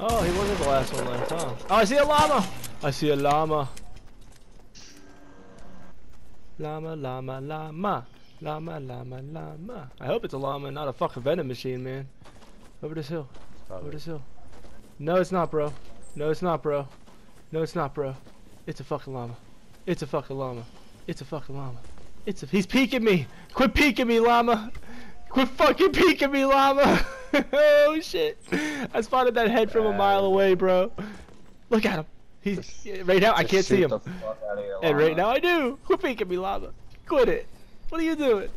Oh, he wasn't the last one left, huh? Oh, I see a llama! I see a llama. Llama, llama, llama. Llama, llama, llama. I hope it's a llama, not a fucking vending machine, man. Over this hill. Over this hill. No, it's not, bro. No, it's not, bro. No, it's not, bro. It's a fucking llama. It's a fucking llama. It's a fucking llama. It's a. He's peeking me. Quit peeking me, llama. Quit fucking peeking me, llama. oh shit. I spotted that head from a mile uh, away, bro. Look at him. He's right now. I can't see him. And right now I do. Quit peeking me, llama. Quit it. What are you doing?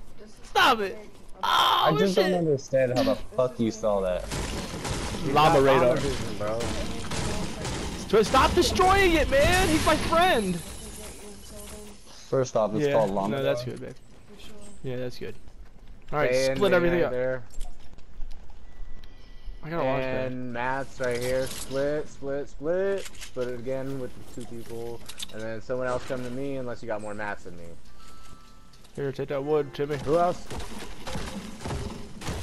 Stop it. Oh, I just shit. don't understand how the fuck you saw that. Llama radar. Vision, bro. So Stop destroying it, man. He's my friend. First off, it's yeah. called llama. No, that's good, babe. Yeah, that's good. All right, Stay split everything up. There. I gotta watch that. And mats right here. Split, split, split. Split it again with the two people. And then someone else come to me unless you got more mats than me. Here, take that wood, Timmy. Who else?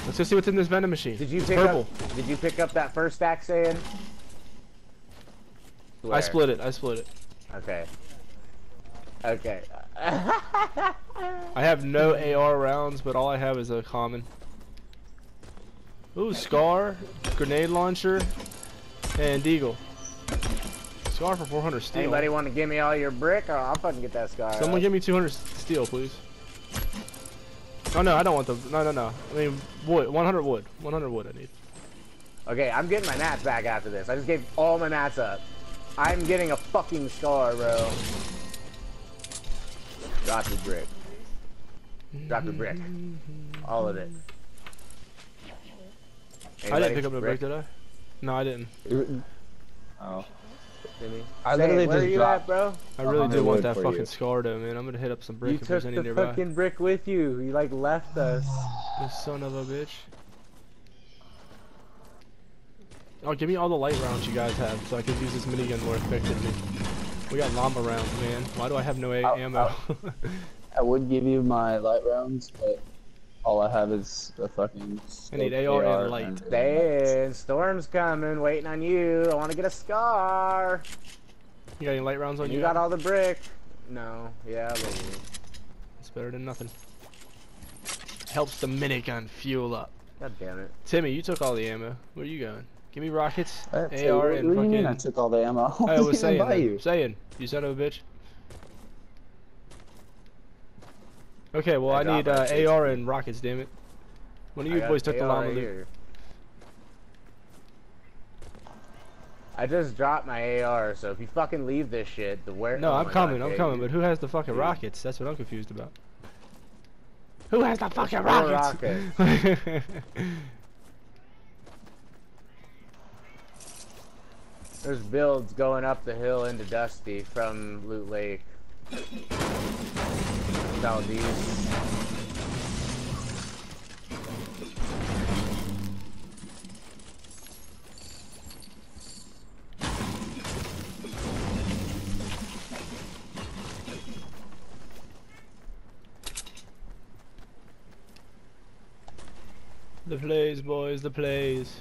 Let's just see what's in this vending machine. Did you It's pick purple. up? Did you pick up that first stack saying? I split it. I split it. Okay. Okay. I have no AR rounds, but all I have is a common. Ooh, Scar, grenade launcher, and Deagle. Scar for 400 steel. Anybody want to give me all your brick? Oh, I'll fucking get that scar. Someone up. give me 200 steel, please. Oh no, I don't want the. No, no, no. I mean, wood. 100 wood. 100 wood I need. Okay, I'm getting my mats back after this. I just gave all my mats up. I'm getting a fucking scar, bro. Drop the brick. Drop the brick. All of it. I didn't pick up the brick, did I? No, I didn't. Oh. Jimmy? I Say, literally where just you dropped- at, bro? I really hundred do want that fucking you. scar though, man. I'm gonna hit up some brick You if there's any the nearby. fucking brick with you. You like left us. You son of a bitch. Oh, give me all the light rounds you guys have so I can use this minigun more effectively. We got llama rounds, man. Why do I have no a Ow, ammo? I would give you my light rounds, but all I have is a fucking. I need scope AR and light. Dan, storm's coming, waiting on you. I want to get a scar. you got any light rounds on And you? you got all the brick. No, yeah, maybe. It's better than nothing. Helps the minigun fuel up. God damn it. Timmy, you took all the ammo. Where are you going? Give me rockets, AR, what, and what do I took all the ammo? I was saying, buy you. saying, you son of a bitch. Okay, well I I, need uh, AR and rockets. Damn it! One of you boys took the AR llama right loot. here. I just dropped my AR, so if you fucking leave this shit, the where? No, oh I'm coming. God, I'm coming. But who has the fucking Dude. rockets? That's what I'm confused about. Who has the fucking four rockets? There's builds going up the hill into Dusty from Loot Lake. Southeast. the plays, boys. The plays.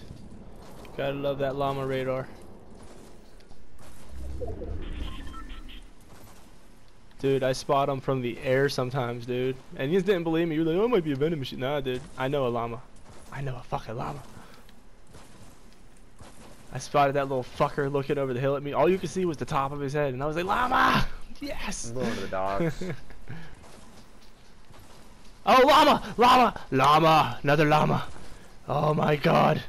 Gotta love that llama radar. Dude, I spot them from the air sometimes, dude. And you just didn't believe me. You were like, oh, it might be a vending machine. Nah, dude. I know a llama. I know a fucking llama. I spotted that little fucker looking over the hill at me. All you could see was the top of his head. And I was like, llama! Yes! Going to the dogs. oh, llama! Llama! Llama! Another llama! Oh my god!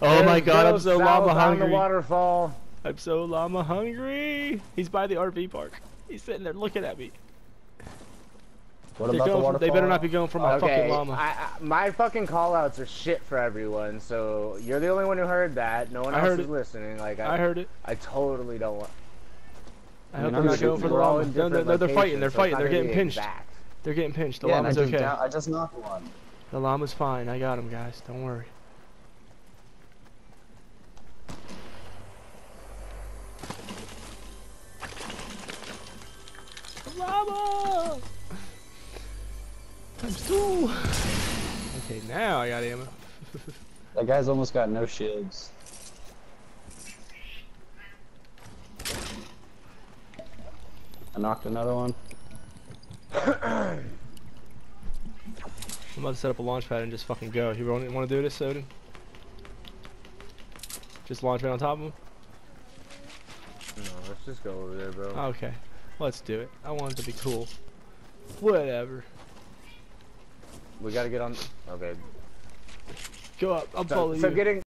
Oh my god, I'm so llama on hungry! the waterfall. I'm so llama hungry! He's by the RV park. He's sitting there looking at me. What They're about the going for- they better not be going for my okay, fucking llama. I, I, my fucking callouts are shit for everyone, so you're the only one who heard that. No one I else heard is it. listening. Like I, I heard it. I totally don't want. I I hope they're not going for the We're all llama. No, no, no, they're fighting. They're locations, so fighting. They're getting pinched. exact. They're getting pinched. The Yeah, and I llama's okay. down- I just knocked one. The llama's fine. I got him, guys. Don't worry. Times two! Okay, now I got ammo. that guy's almost got no shields. I knocked another one. I'm about to set up a launch pad and just fucking go. You want to do this, Odin? Just launch right on top of him? No, let's just go over there, bro. Okay let's do it. I want it to be cool. Whatever. We gotta get on. Okay. Go up. I'll So, follow so you. getting